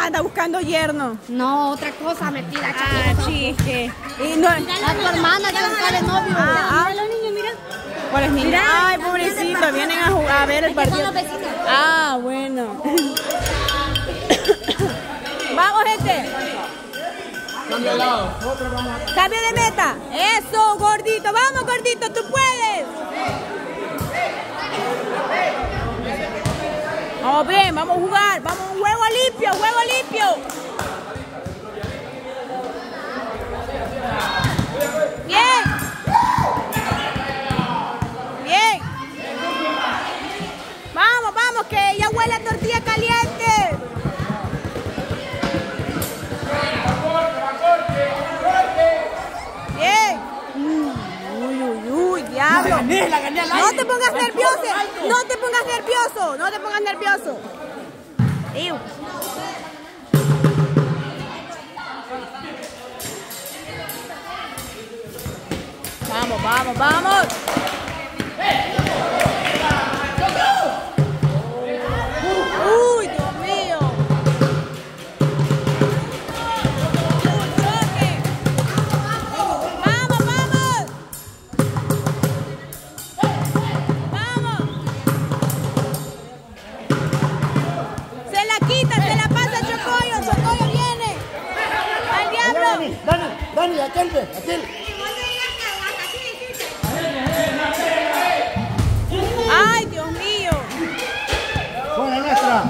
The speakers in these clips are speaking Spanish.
ya anda buscando yerno. No, otra cosa metida, Ah, chisque. Y no, A tu hermana que va a novio. Ah, ah. Mira los niños, mira. ¿Cuáles niños? Mira. Ay, pobrecito, vienen a jugar a ver el partido. Ah, bueno. Vamos, gente. Cambio de meta. Eso, gordito. Vamos, gordito, tú puedes. Vamos bien, vamos a jugar. Vamos, limpio, juego limpio. Bien. Bien. Vamos, vamos, que ya huele a tortilla caliente. Bien. Uy, uy, uy, diablo. No te pongas nervioso. No te pongas nervioso. No te pongas nervioso. Iu. Vamos, vamos, vamos. Dani, aquel ve, aquel. Ay, Dios mío. Fuera nuestra.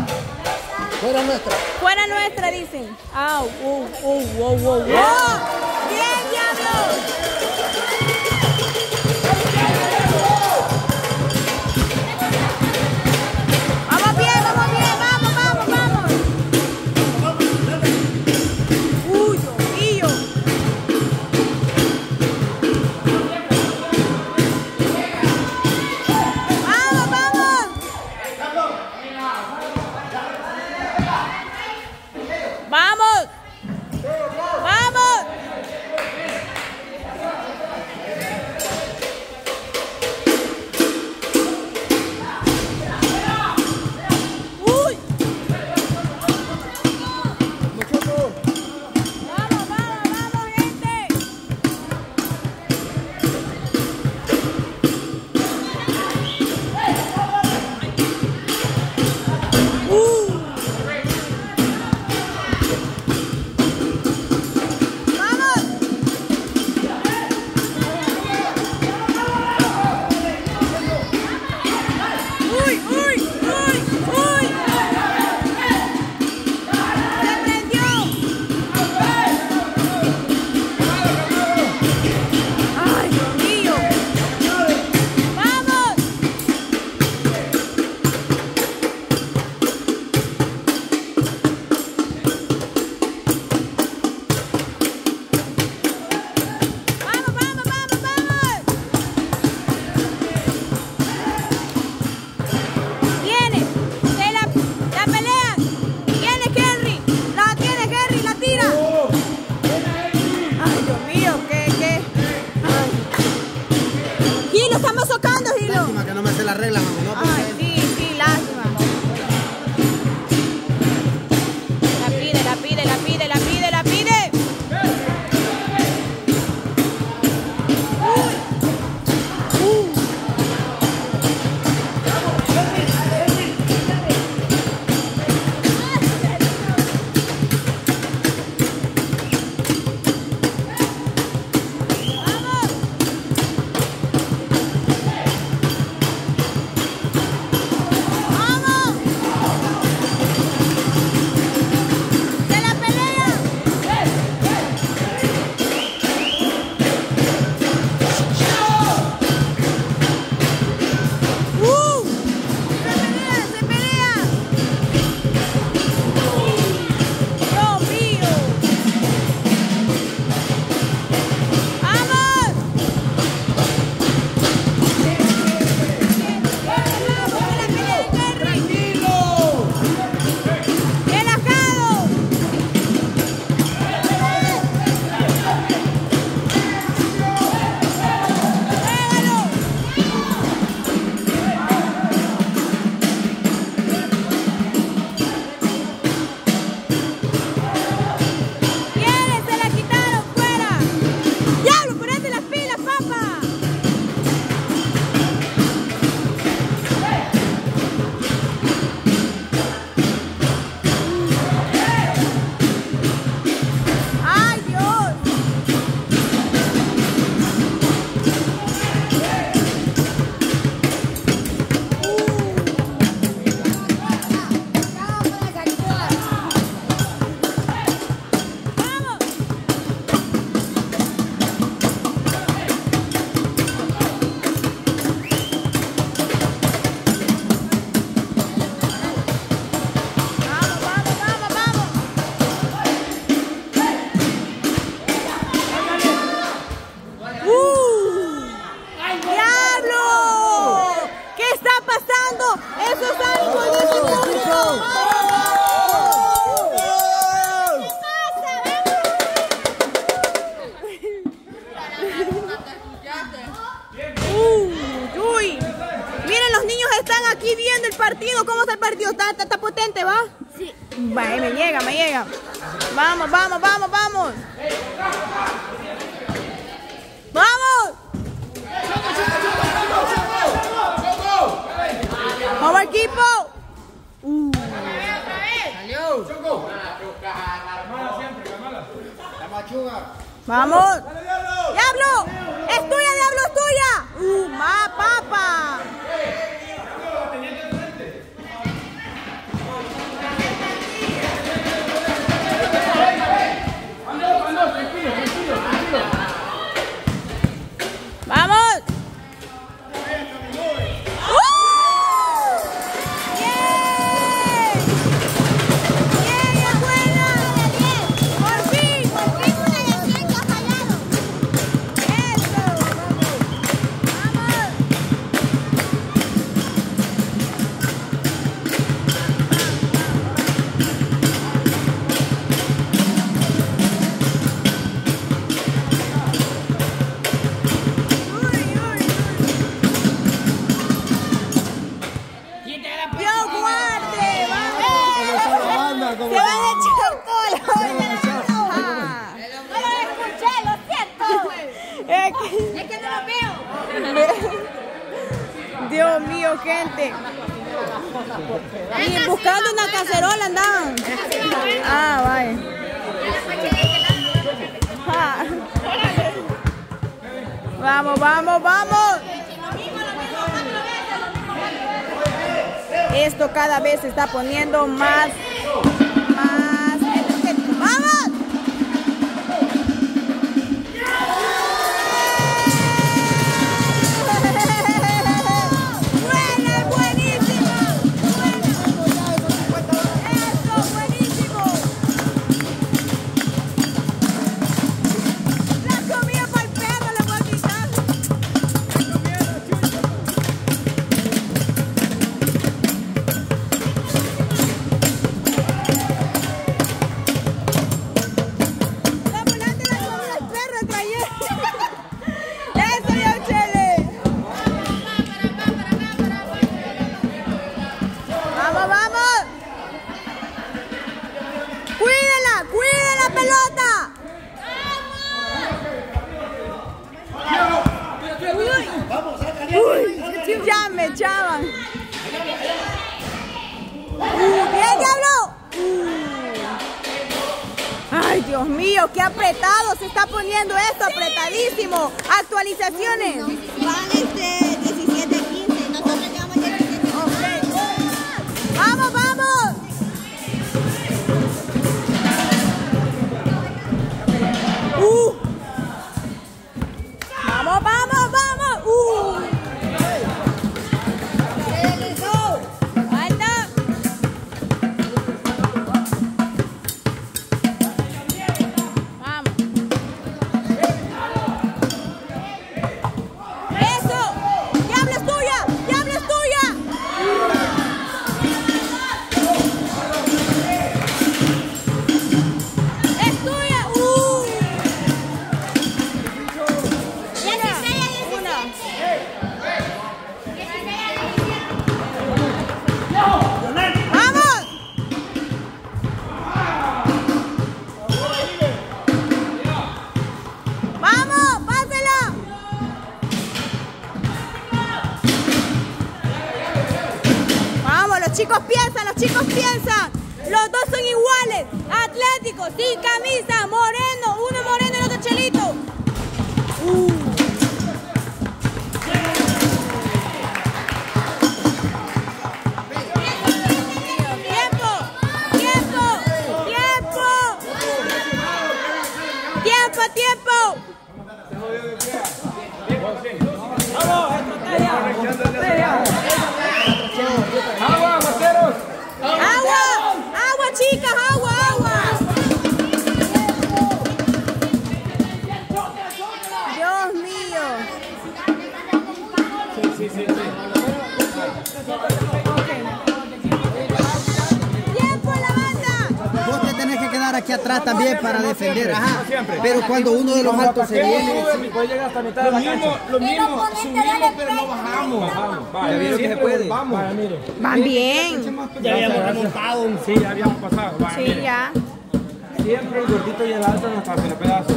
Fuera nuestra. Fuera nuestra, dicen. Ah, wow, wow, wow. Partido. ¿Cómo está? ¿Está, está, potente, va? Sí. Va, me llega, me llega. Vamos, vamos, vamos, vamos. ¡Vamos! ¡Vamos equipo! Uh. La machuga. ¡Vamos! Es que- Es que no lo veo. Dios mío, gente. Y buscando una cacerola andaban. Ah, vaya. Ah. Vamos, vamos, vamos. Esto cada vez se está poniendo más ¡Ay, Dios mío! ¡Qué apretado se está poniendo esto! ¡Apretadísimo! ¡Actualizaciones! Chicos piensan, los chicos piensan. Los dos son iguales. Atléticos, sin camisa, moreno. Uno moreno y el otro chelito. Uh. Tiempo, tiempo, tiempo. Hacia atrás también para defender. Ajá. Pero cuando uno de los altos se viene. sube, puede llegar hasta mitad de Lo la mismo, cancha. lo mismo, subimos pero no bajamos. Vamos, Ya vieron que se puede. Van bien. Ya habíamos remontado. Sí, ya habíamos pasado. Sí, ya. Siempre el gordito y el alto nos pasan el pedazo.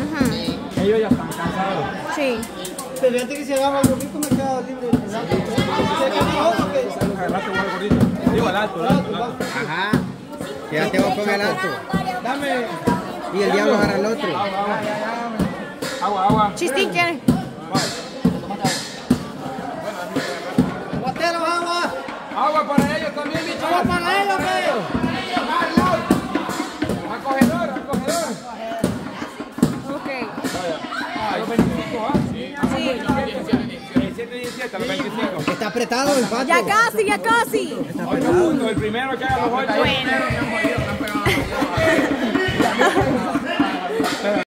Ellos ya están cansados. Sí. Pero antes que se agarra el gordito me queda libre. El gordito. Digo, el alto, el alto, el alto. Ajá. Quédate vos con el alto. Dame Y el diablo agarra al otro. agua, agua. Chistín quiere. Guatero, agua. Agua para ellos también, bicho. Agua para ellos, creo. Acogedor, acogedor. Ok. A los 25, ¿ah? Sí. 17 y 17, a los 25. Está apretado el pato. Ya casi, ya casi. Está apretado. El primero que haga los ocho. Bueno.